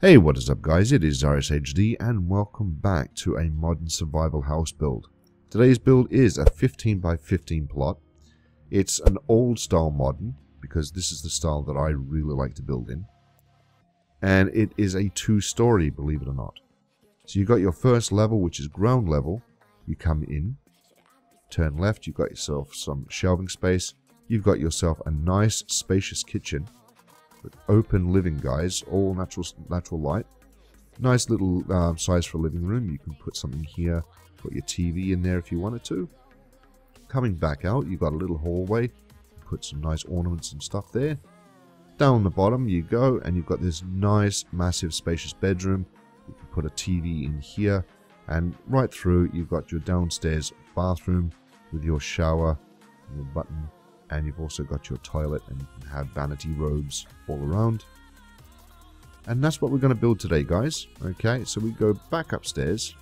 Hey, what is up guys? It is ZariusHD and welcome back to a modern survival house build. Today's build is a 15 by 15 plot. It's an old style modern because this is the style that I really like to build in. And it is a two story, believe it or not. So you've got your first level, which is ground level. You come in, turn left, you've got yourself some shelving space. You've got yourself a nice spacious kitchen open living guys, all natural natural light. Nice little uh, size for a living room. You can put something here, put your TV in there if you wanted to. Coming back out, you've got a little hallway. Put some nice ornaments and stuff there. Down the bottom you go, and you've got this nice, massive, spacious bedroom. You can put a TV in here, and right through you've got your downstairs bathroom with your shower, your button and you've also got your toilet and you can have vanity robes all around. And that's what we're going to build today, guys. Okay, so we go back upstairs.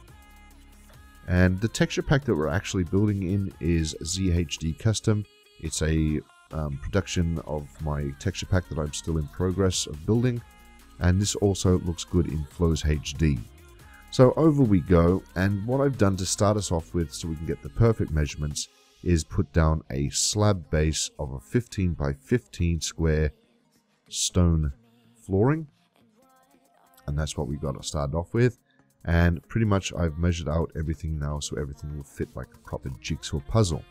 And the texture pack that we're actually building in is ZHD Custom. It's a um, production of my texture pack that I'm still in progress of building. And this also looks good in Flows HD. So over we go, and what I've done to start us off with so we can get the perfect measurements is put down a slab base of a 15 by 15 square stone flooring. And that's what we got started off with. And pretty much I've measured out everything now so everything will fit like a proper jigsaw puzzle.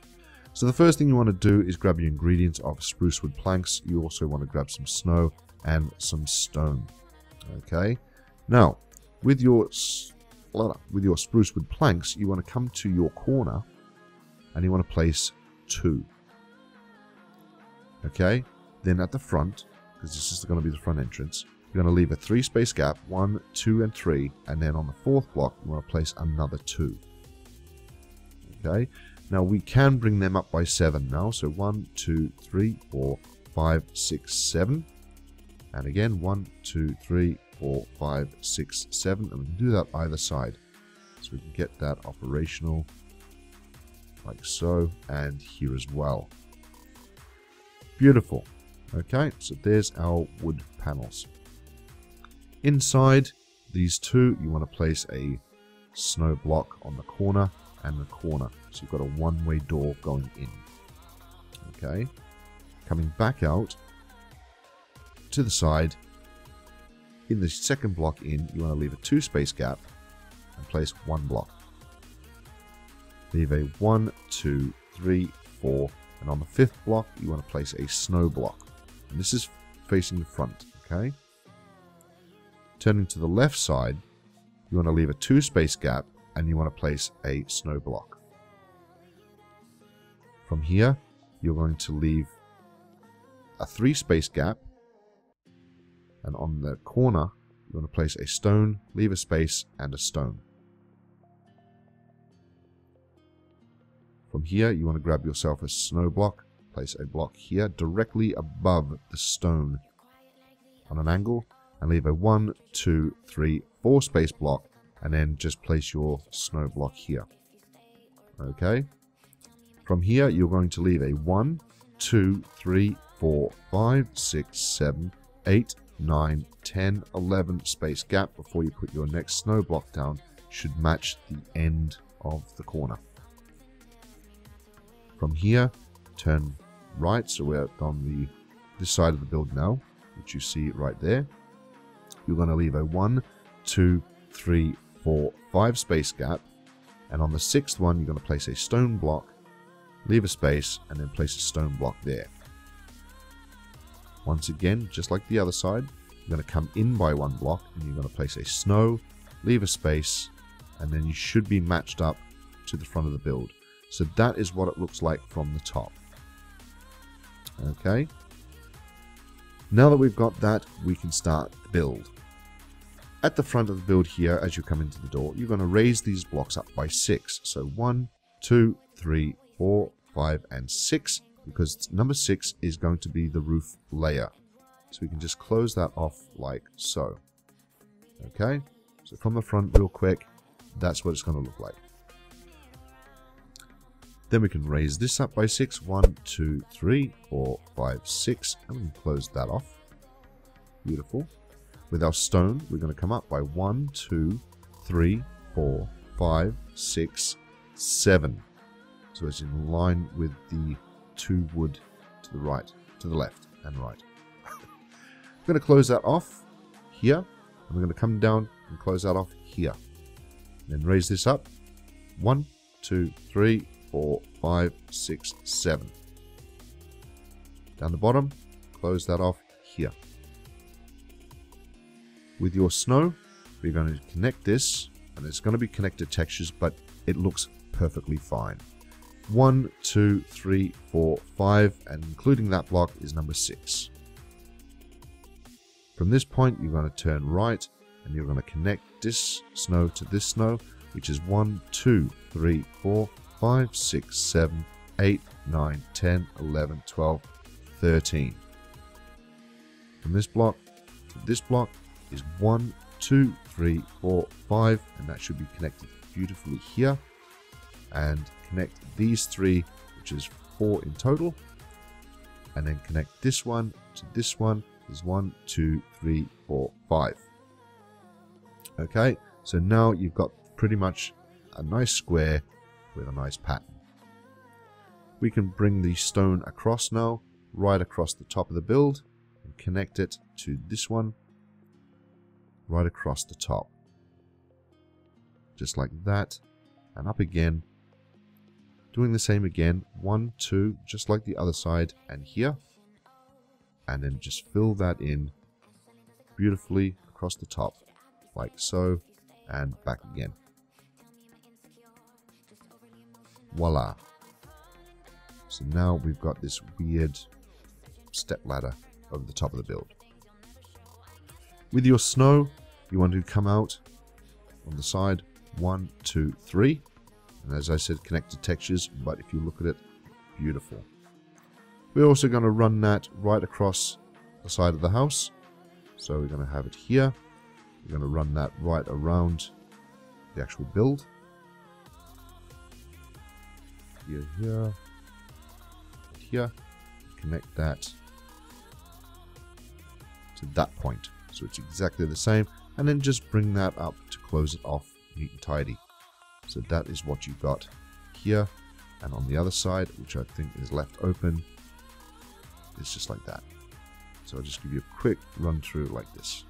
So the first thing you want to do is grab your ingredients of spruce wood planks. You also want to grab some snow and some stone. Okay. Now, with your with your spruce wood planks, you want to come to your corner and you want to place two. Okay, then at the front, because this is going to be the front entrance, you're going to leave a three space gap, one, two, and three, and then on the fourth block, you want to place another two. Okay, now we can bring them up by seven now, so one, two, three, four, five, six, seven, and again, one, two, three, four, five, six, seven, and we can do that either side. So we can get that operational like so, and here as well. Beautiful. Okay, so there's our wood panels. Inside these two, you want to place a snow block on the corner and the corner. So you've got a one-way door going in. Okay, coming back out to the side, in the second block in, you want to leave a two space gap and place one block leave a one, two, three, four, and on the fifth block, you want to place a snow block. And this is facing the front, okay? Turning to the left side, you want to leave a two space gap and you want to place a snow block. From here, you're going to leave a three space gap and on the corner, you want to place a stone, leave a space, and a stone. From here, you want to grab yourself a snow block, place a block here directly above the stone on an angle, and leave a one, two, three, four space block, and then just place your snow block here. Okay. From here, you're going to leave a one, two, three, four, five, six, seven, eight, nine, ten, eleven space gap before you put your next snow block down should match the end of the corner. From here, turn right, so we're on the this side of the build now, which you see right there. You're going to leave a one, two, three, four, five space gap, and on the sixth one, you're going to place a stone block, leave a space, and then place a stone block there. Once again, just like the other side, you're going to come in by one block, and you're going to place a snow, leave a space, and then you should be matched up to the front of the build. So that is what it looks like from the top. Okay. Now that we've got that, we can start the build. At the front of the build here, as you come into the door, you're going to raise these blocks up by six. So one, two, three, four, five, and six, because number six is going to be the roof layer. So we can just close that off like so. Okay, so from the front real quick, that's what it's going to look like. Then we can raise this up by 6. 1, 2, 3, 4, 5, 6. And we can close that off. Beautiful. with our stone, we're going to come up by one, two, three, four, five, six, seven. So it's in line with the two wood to the right, to the left and right. I'm going to close that off here. And we're going to come down and close that off here. Then raise this up. One, two, three, four, five, six, seven. Down the bottom, close that off here. With your snow, we're going to connect this, and it's going to be connected textures, but it looks perfectly fine. One, two, three, four, five, and including that block is number six. From this point, you're going to turn right, and you're going to connect this snow to this snow, which is 1, 2, 3, 4, 5, 6, 7, 8, 9, 10, 11, 12, 13. From this block this block is 1, 2, 3, 4, 5, and that should be connected beautifully here. And connect these three, which is four in total. And then connect this one to this one is one, two, three, four, five. Okay, so now you've got pretty much a nice square with a nice pattern. We can bring the stone across now, right across the top of the build, and connect it to this one, right across the top. Just like that, and up again. Doing the same again, one, two, just like the other side, and here. And then just fill that in beautifully across the top, like so, and back again. Voila. So now we've got this weird step ladder over the top of the build. With your snow, you want to come out on the side, one, two, three. And as I said, connected textures, but if you look at it, beautiful. We're also going to run that right across the side of the house. So we're going to have it here. We're going to run that right around the actual build. Here, here. Connect that to that point. So it's exactly the same. And then just bring that up to close it off neat and tidy. So that is what you've got here. And on the other side, which I think is left open, it's just like that. So I'll just give you a quick run through like this.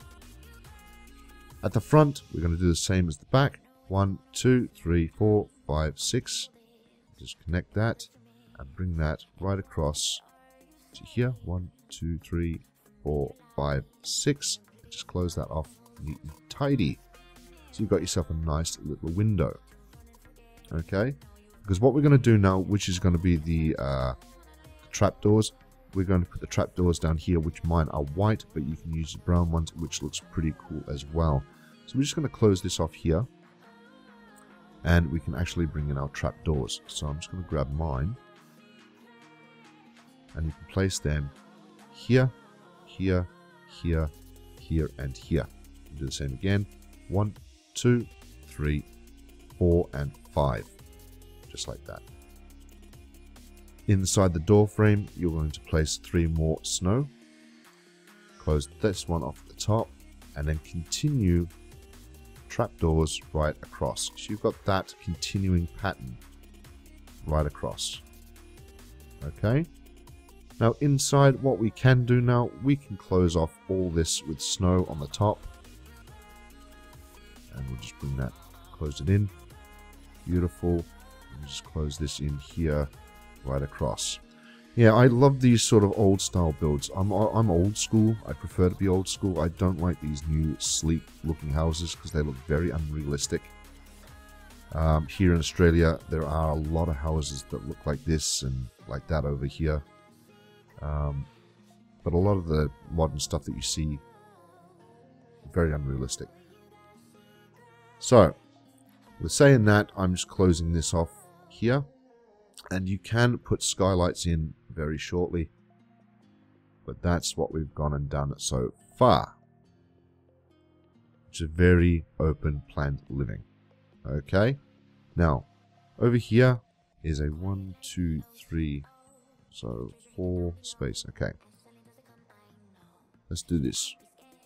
At the front, we're going to do the same as the back. One, two, three, four, five, six. Just connect that and bring that right across to here. One, two, three, four, five, six. Just close that off neat and tidy. So you've got yourself a nice little window. Okay? Because what we're going to do now, which is going to be the uh, trapdoors, we're going to put the trapdoors down here, which mine are white, but you can use the brown ones, which looks pretty cool as well. So we're just going to close this off here. And we can actually bring in our trapdoors. So I'm just going to grab mine. And you can place them here, here, here, here, and here. Do the same again. One, two, three, four, and five. Just like that. Inside the door frame, you're going to place three more snow. Close this one off at the top, and then continue trapdoors right across. So you've got that continuing pattern right across. Okay. Now inside, what we can do now, we can close off all this with snow on the top. And we'll just bring that, close it in. Beautiful. Just close this in here, right across. Yeah, I love these sort of old style builds. I'm, I'm old school. I prefer to be old school. I don't like these new sleek looking houses because they look very unrealistic. Um, here in Australia, there are a lot of houses that look like this and like that over here. Um, but a lot of the modern stuff that you see, very unrealistic. So, with saying that, I'm just closing this off here. And you can put skylights in very shortly. But that's what we've gone and done so far. It's a very open planned living. Okay. Now, over here is a one, two, three, so four space. Okay. Let's do this.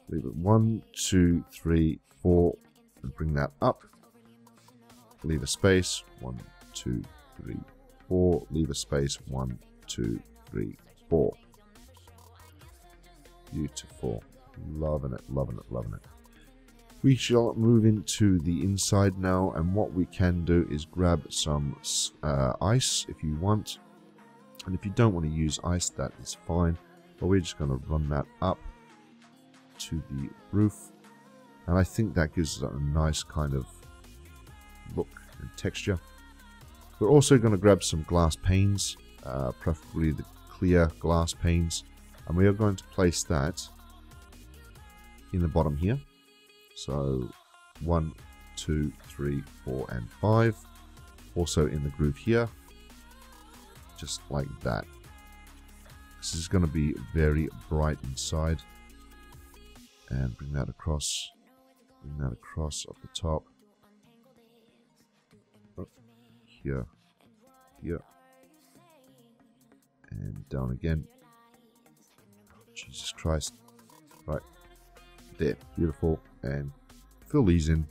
leave it one, two, three, four, and bring that up. Leave a space, one, two, three, four. Leave a space, one, two, three, four. Beautiful. Loving it, loving it, loving it. We shall move into the inside now, and what we can do is grab some uh, ice if you want. And if you don't want to use ice, that is fine. But we're just going to run that up to the roof. And I think that gives a nice kind of look and texture. We're also going to grab some glass panes, uh, preferably the clear glass panes. And we are going to place that in the bottom here. So one, two, three, four, and five. Also in the groove here. Just like that. This is going to be very bright inside. And bring that across. Bring that across up the top. Up here. Here. Down again. Jesus Christ. Right. There. Beautiful and fill these in.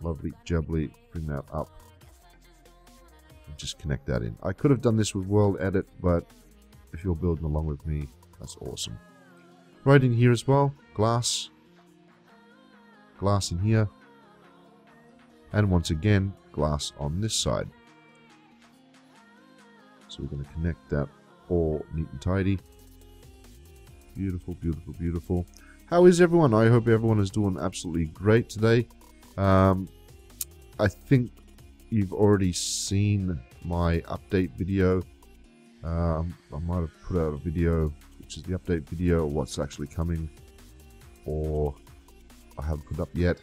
Lovely, jubbly. Bring that up. And just connect that in. I could have done this with World Edit, but if you're building along with me, that's awesome. Right in here as well, glass. Glass in here. And once again, glass on this side. So we're going to connect that all neat and tidy. Beautiful, beautiful, beautiful. How is everyone? I hope everyone is doing absolutely great today. Um, I think you've already seen my update video. Um, I might have put out a video, which is the update video what's actually coming, or I haven't put it up yet.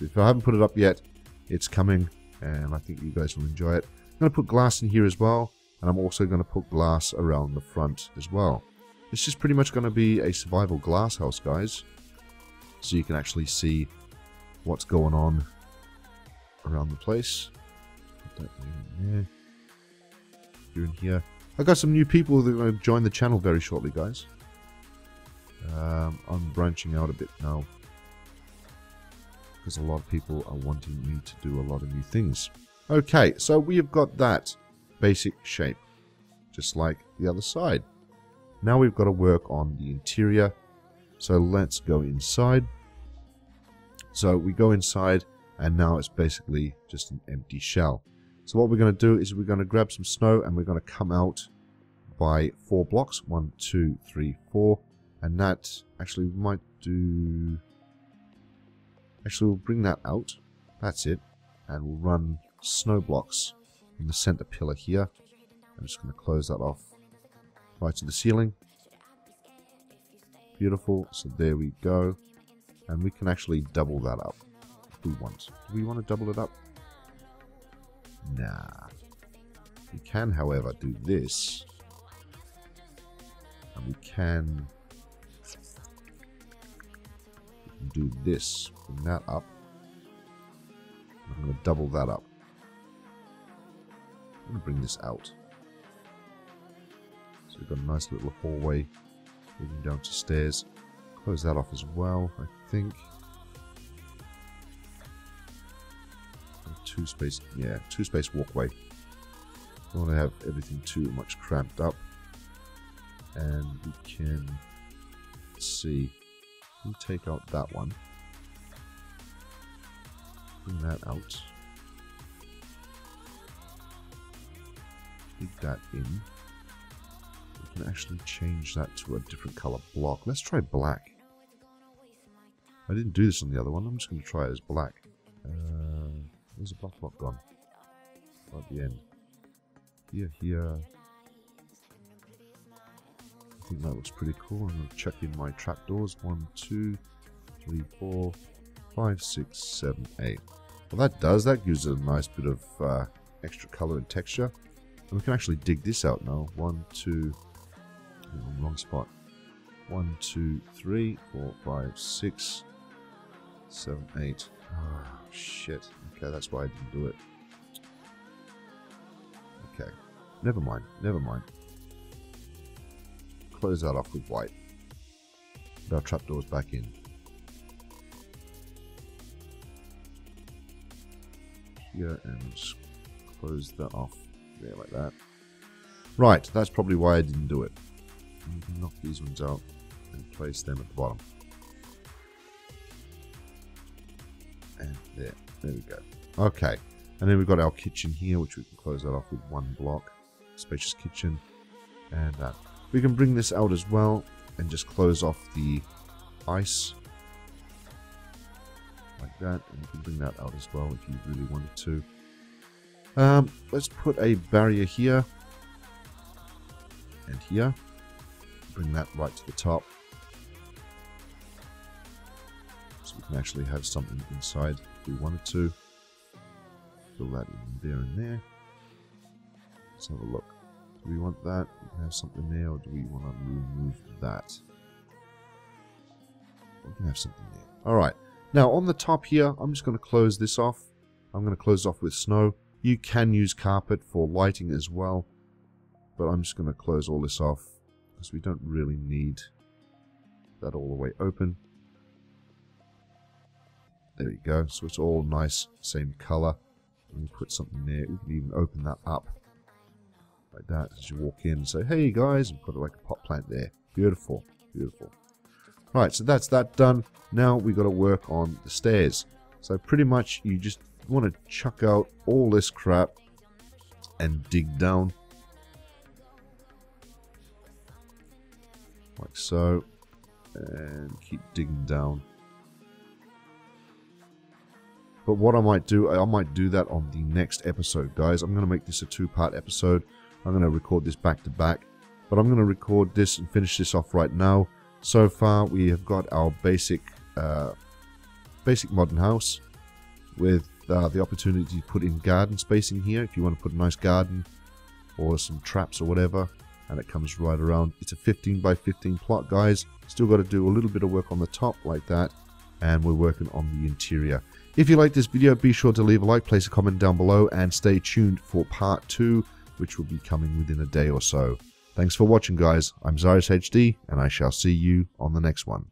If I haven't put it up yet, it's coming, and I think you guys will enjoy it. I'm going to put glass in here as well, and I'm also going to put glass around the front as well. This is pretty much going to be a survival glass house, guys. So you can actually see what's going on around the place. Put that in here. I got some new people that are going to join the channel very shortly, guys. Um, I'm branching out a bit now. Because a lot of people are wanting me to do a lot of new things. Okay, so we have got that basic shape. Just like the other side. Now we've got to work on the interior. So let's go inside. So we go inside and now it's basically just an empty shell. So what we're going to do is we're going to grab some snow and we're going to come out by four blocks. One, two, three, four. And that actually we might do... Actually, we'll bring that out. That's it. And we'll run snow blocks the center pillar here. I'm just going to close that off right to the ceiling. Beautiful. So there we go. And we can actually double that up if we want. Do we want to double it up? Nah. We can, however, do this. And we can do this. Bring that up. I'm going to double that up. I'm going to bring this out. So we've got a nice little hallway leading down to stairs. Close that off as well, I think. Two space, yeah, two space walkway. Don't want to have everything too much cramped up. And we can see. We take out that one. Bring that out. Dig that in We can actually change that to a different color block. Let's try black. I didn't do this on the other one. I'm just going to try it as black. Uh, where's the black block gone? At the end. Here, here. I think that looks pretty cool. I'm going to check in my trapdoors. One, two, three, four, five, six, seven, eight. Well, that does. That gives it a nice bit of uh, extra color and texture. And we can actually dig this out now. One, two, wrong spot. One, two, three, four, five, six, seven, eight. Oh, shit. Okay, that's why I didn't do it. Okay. Never mind. Never mind. Close that off with white. Put our trapdoors back in. Here and close that off like that. Right, that's probably why I didn't do it. knock these ones out and place them at the bottom. And there, there we go. Okay, and then we've got our kitchen here, which we can close that off with one block. Spacious kitchen. And that. We can bring this out as well and just close off the ice. Like that. And you can bring that out as well if you really wanted to. Um, let's put a barrier here. And here. Bring that right to the top. So we can actually have something inside if we wanted to fill that in there and there. Let's have a look. Do we want that? We can have something there, or do we want to remove that? We can have something there. Alright. Now, on the top here, I'm just going to close this off. I'm going to close off with snow. You can use carpet for lighting as well. But I'm just going to close all this off because we don't really need that all the way open. There we go. So it's all nice, same color. Let me put something there. We can even open that up like that as you walk in say, hey guys, and put like a pot plant there. Beautiful, beautiful. Right, so that's that done. Now we got to work on the stairs. So pretty much you just want to chuck out all this crap and dig down. Like so. And keep digging down. But what I might do, I might do that on the next episode, guys. I'm going to make this a two-part episode. I'm going to record this back to back. But I'm going to record this and finish this off right now. So far, we have got our basic, uh, basic modern house with uh, the opportunity to put in garden spacing here. If you want to put a nice garden or some traps or whatever, and it comes right around. It's a 15 by 15 plot, guys. Still got to do a little bit of work on the top like that, and we're working on the interior. If you like this video, be sure to leave a like, place a comment down below, and stay tuned for part 2, which will be coming within a day or so. Thanks for watching, guys. I'm Zarius HD, and I shall see you on the next one.